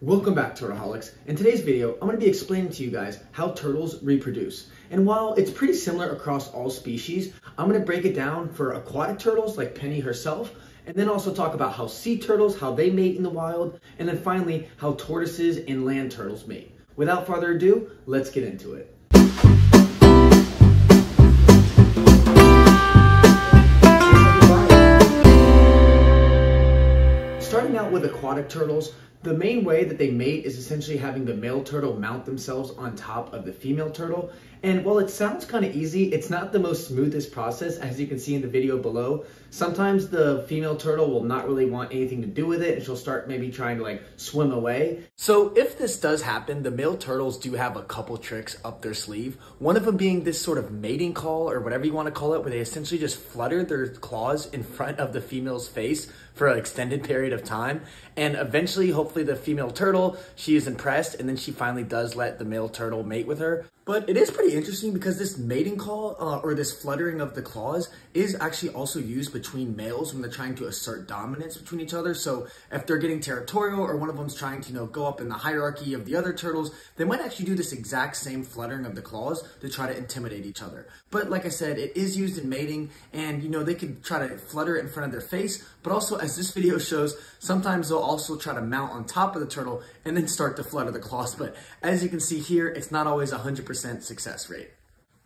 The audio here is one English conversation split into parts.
Welcome back Turtleholics. In today's video, I'm going to be explaining to you guys how turtles reproduce. And while it's pretty similar across all species, I'm going to break it down for aquatic turtles like Penny herself, and then also talk about how sea turtles, how they mate in the wild, and then finally how tortoises and land turtles mate. Without further ado, let's get into it. Starting out with aquatic turtles, the main way that they mate is essentially having the male turtle mount themselves on top of the female turtle. And while it sounds kind of easy, it's not the most smoothest process, as you can see in the video below. Sometimes the female turtle will not really want anything to do with it, and she'll start maybe trying to like swim away. So if this does happen, the male turtles do have a couple tricks up their sleeve. One of them being this sort of mating call, or whatever you want to call it, where they essentially just flutter their claws in front of the female's face for an extended period of time. And eventually, hopefully the female turtle, she is impressed, and then she finally does let the male turtle mate with her. But it is pretty interesting because this mating call uh, or this fluttering of the claws is actually also used between males when they're trying to assert dominance between each other. So if they're getting territorial or one of them's trying to, you know, go up in the hierarchy of the other turtles, they might actually do this exact same fluttering of the claws to try to intimidate each other. But like I said, it is used in mating and, you know, they can try to flutter it in front of their face. But also, as this video shows, sometimes they'll also try to mount on top of the turtle and then start to flutter the claws. But as you can see here, it's not always 100% success rate.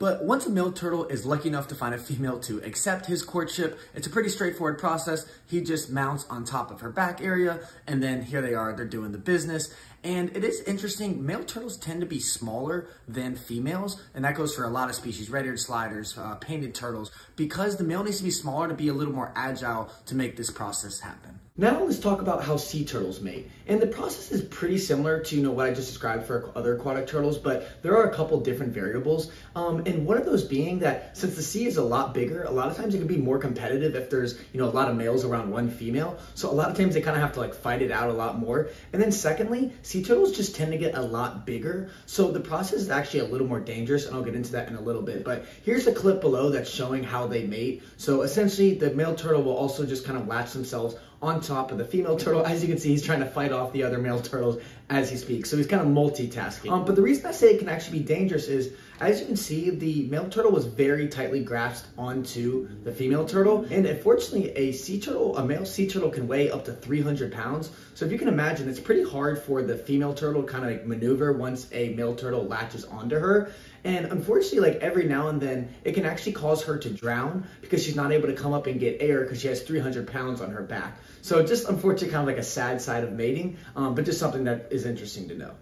But once a male turtle is lucky enough to find a female to accept his courtship, it's a pretty straightforward process. He just mounts on top of her back area, and then here they are, they're doing the business. And it is interesting, male turtles tend to be smaller than females, and that goes for a lot of species, red-eared sliders, uh, painted turtles, because the male needs to be smaller to be a little more agile to make this process happen. Now let's talk about how sea turtles mate. And the process is pretty similar to you know what I just described for other aquatic turtles, but there are a couple different variables. Um, and one of those being that since the sea is a lot bigger, a lot of times it can be more competitive if there's you know a lot of males around one female. So a lot of times they kind of have to like fight it out a lot more. And then secondly, sea turtles just tend to get a lot bigger. So the process is actually a little more dangerous, and I'll get into that in a little bit. But here's a clip below that's showing how they mate. So essentially, the male turtle will also just kind of latch themselves on top of the female turtle. As you can see, he's trying to fight off the other male turtles as he speaks. So he's kind of multitasking. Um, but the reason I say it can actually be dangerous is, as you can see, the male turtle was very tightly grasped onto the female turtle. And unfortunately, a sea turtle, a male sea turtle can weigh up to 300 pounds. So if you can imagine, it's pretty hard for the female turtle to kind of like maneuver once a male turtle latches onto her. And unfortunately, like every now and then, it can actually cause her to drown because she's not able to come up and get air because she has 300 pounds on her back. So just unfortunately, kind of like a sad side of mating, um, but just something that is interesting to know.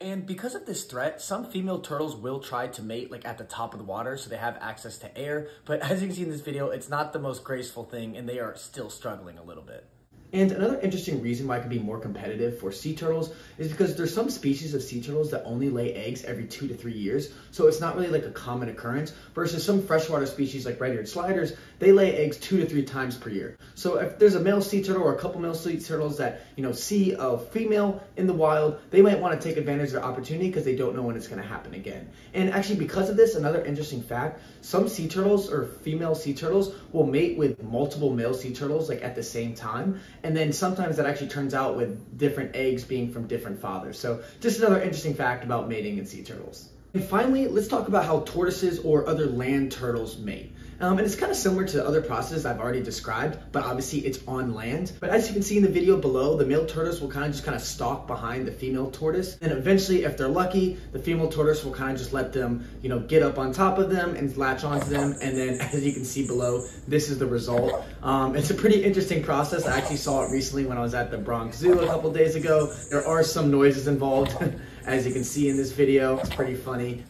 And because of this threat, some female turtles will try to mate like at the top of the water so they have access to air. But as you can see in this video, it's not the most graceful thing and they are still struggling a little bit. And another interesting reason why it can be more competitive for sea turtles is because there's some species of sea turtles that only lay eggs every two to three years. So it's not really like a common occurrence versus some freshwater species like red-eared sliders, they lay eggs two to three times per year. So if there's a male sea turtle or a couple male sea turtles that, you know, see a female in the wild, they might want to take advantage of their opportunity because they don't know when it's going to happen again. And actually because of this, another interesting fact, some sea turtles or female sea turtles will mate with multiple male sea turtles like at the same time and then sometimes that actually turns out with different eggs being from different fathers. So just another interesting fact about mating in sea turtles. And finally, let's talk about how tortoises or other land turtles mate. Um, and it's kind of similar to the other processes I've already described, but obviously it's on land. But as you can see in the video below, the male tortoise will kind of just kind of stalk behind the female tortoise. And eventually, if they're lucky, the female tortoise will kind of just let them, you know, get up on top of them and latch onto them. And then as you can see below, this is the result. Um, it's a pretty interesting process. I actually saw it recently when I was at the Bronx Zoo a couple days ago. There are some noises involved. as you can see in this video, it's pretty funny.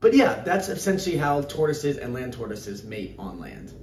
But yeah, that's essentially how tortoises and land tortoises mate on land.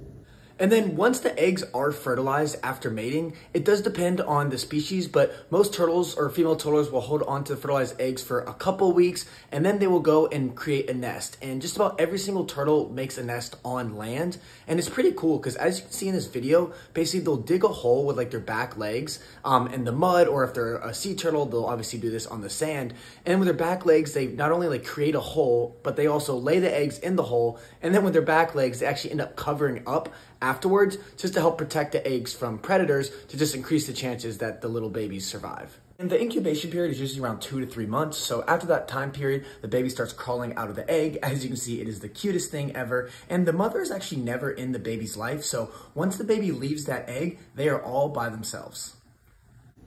And then once the eggs are fertilized after mating, it does depend on the species, but most turtles or female turtles will hold on to the fertilized eggs for a couple weeks and then they will go and create a nest. And just about every single turtle makes a nest on land. And it's pretty cool because as you can see in this video, basically they'll dig a hole with like their back legs um, in the mud, or if they're a sea turtle, they'll obviously do this on the sand. And with their back legs, they not only like create a hole, but they also lay the eggs in the hole. And then with their back legs, they actually end up covering up afterwards, just to help protect the eggs from predators to just increase the chances that the little babies survive. And the incubation period is usually around two to three months. So after that time period, the baby starts crawling out of the egg. As you can see, it is the cutest thing ever. And the mother is actually never in the baby's life. So once the baby leaves that egg, they are all by themselves.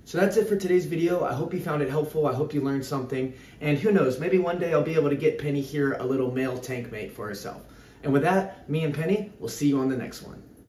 So that's it for today's video. I hope you found it helpful. I hope you learned something. And who knows, maybe one day I'll be able to get Penny here a little male tank mate for herself. And with that, me and Penny, we'll see you on the next one.